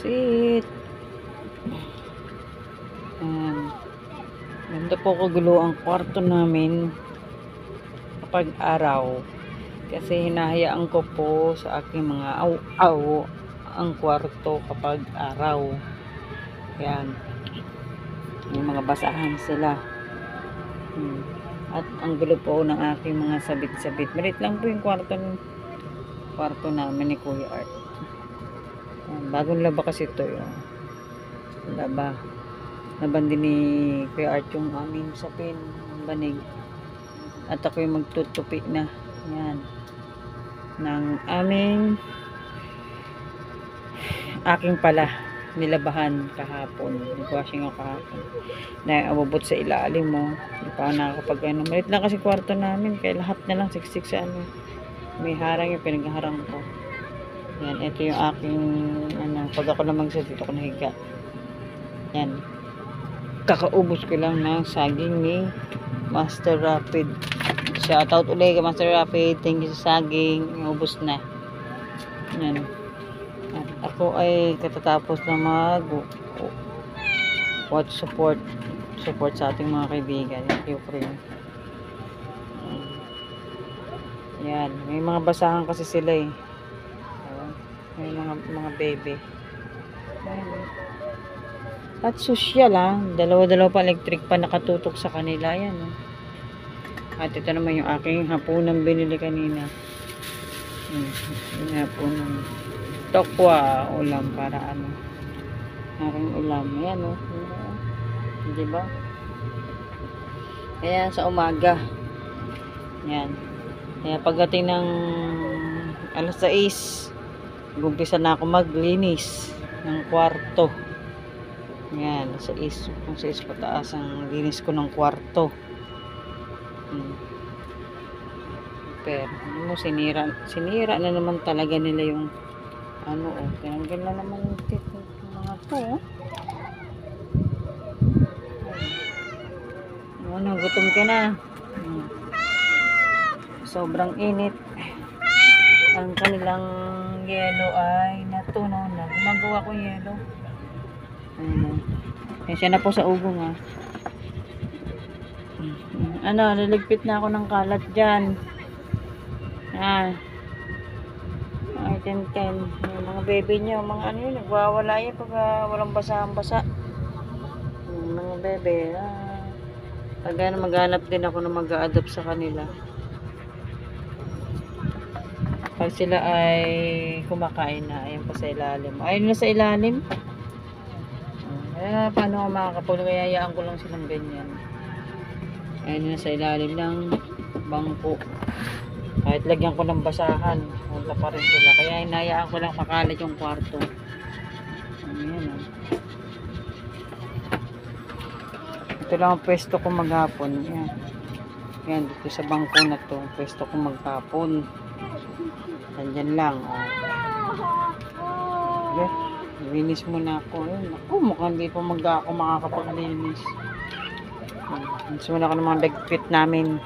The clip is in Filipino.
Sit. Ayan. Ganda po kagulo ang kwarto namin kapag araw. Kasi hinahayaan ko po sa aking mga aw-aw ang kwarto kapag araw. Ayan. May mga basahan sila. Hmm. At ang gulo po ng aking mga sabit-sabit. Malit lang po yung kwarto kwarto namin ni Kuya Art. Bagong laba kasi ito yun. Laba. Laban din ni Kuya Art yung aming sapin. ang Banig. At ako yung magtutupi na. Yan. Ng aming aking pala nilabahan kahapon. Nag-washing ako kahapon. Na abubot sa ilalim mo. Hindi pa ako nakakapag ano. Malit lang kasi kwarto namin. Kaya lahat na lang siksik sa ano. May harang yung pinagharang ko. Yan. Ito yung aking ano. Pag ako namang sa dito ko nahiga. Yan. Kakaubos ko lang ng saging ni Master Rapid. Shoutout ulit kay Master Rapid. Thank you sa saging. Ubos na. Yan. At ako ay katatapos na mag watch support support sa ating mga kaibigan you friend yan may mga basahan kasi sila eh mga mga Ayan. at social ah. Dalawa dalawa pa electric pa nakatutok sa kanila. Yan oh. at ito naman yung aking hapunan binili kanina. Hmm. yung hapunan tokwa ulam para ano. Aking ulam. Yan oh. Di ba? Kaya sa umaga. Yan kaya pagdating ng alas 6 gumpisa na ako maglinis ng kwarto yan sa 6 kung sa 6 pataas ang linis ko ng kwarto hmm. pero ano mo sinira sinira na naman talaga nila yung ano oh, tinanggal na naman yung tip mga to oh. Ano, gutom ka na. Hmm. Sobrang init. Ang kanilang yelo ay natunaw na. Gumagawa ko yelo. Ano. Kaya na po sa ugong ah. Ano, liligpit na ako ng kalat dyan. Ah. Ay, 10-10. Yung mga baby niyo, mga ano yun, nagwawala yan pag ah, walang basa-basa. Mga bebe, ah. Pag ano, maghanap din ako na mag-a-adapt sa kanila. Pag sila ay kumakain na, ayun pa sa ilalim. Ayun na sa ilalim. Kaya paano ako makakapulong, kaya hayaan ko lang silang ganyan. Ayun na sa ilalim ng bangko. Kahit lagyan ko ng basahan, wala pa rin sila. Kaya hinayaan ko lang makalat yung kwarto. Ayan o. Ito lang ang pwesto ko maghapon. Yan. Yan, dito sa bangko na to. Pwesto ko maghapon. Nandyan lang. Oh. Okay. Linis muna ako. Ayun. Ako, mukhang hindi pa mag ako makakapaglinis. Linis muna ako ng mga legpit namin.